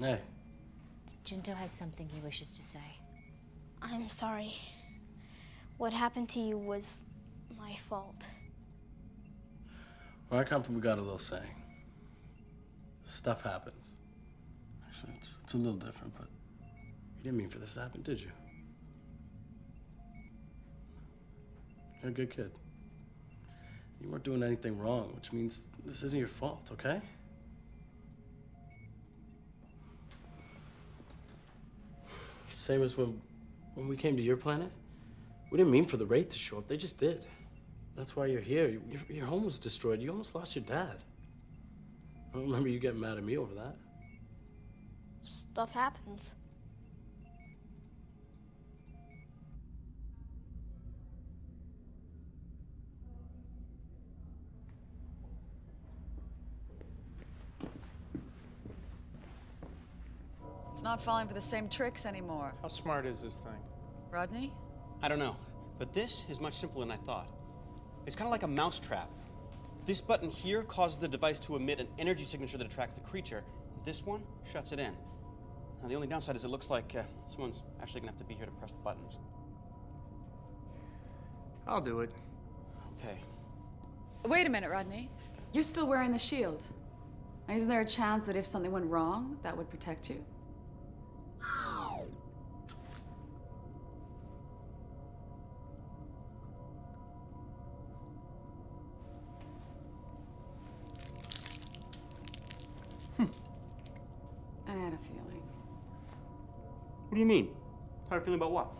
Hey, Jinto has something he wishes to say. I'm sorry. What happened to you was my fault. where I come from, we got a little saying. Stuff happens. Actually, it's, it's a little different, but you didn't mean for this to happen, did you? You're a good kid. You weren't doing anything wrong, which means this isn't your fault, okay? Same as when, when we came to your planet. We didn't mean for the Wraith to show up, they just did. That's why you're here. Your, your home was destroyed. You almost lost your dad. I don't remember you getting mad at me over that. Stuff happens. It's not falling for the same tricks anymore. How smart is this thing? Rodney? I don't know, but this is much simpler than I thought. It's kind of like a mousetrap. This button here causes the device to emit an energy signature that attracts the creature. This one shuts it in. Now, the only downside is it looks like uh, someone's actually gonna have to be here to press the buttons. I'll do it. Okay. Wait a minute, Rodney. You're still wearing the shield. Isn't there a chance that if something went wrong, that would protect you? Hmm. I had a feeling. What do you mean? How are you feeling about what?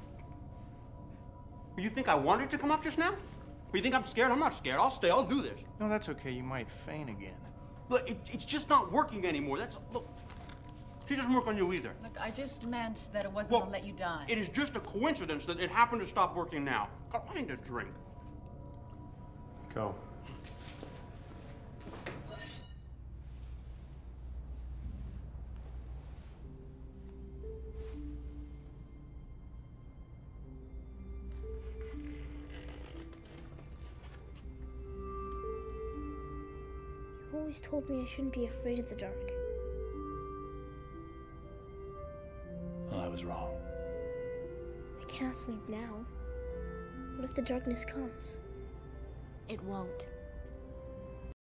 You think I wanted to come up just now? Or you think I'm scared? I'm not scared. I'll stay. I'll do this. No, that's okay. You might faint again. Look, it, it's just not working anymore. That's look. She doesn't work on you either. Look, I just meant that it wasn't Well, gonna let you die. It is just a coincidence that it happened to stop working now. I need a drink. Go. You always told me I shouldn't be afraid of the dark. Was wrong. I can't sleep now. What if the darkness comes? It won't.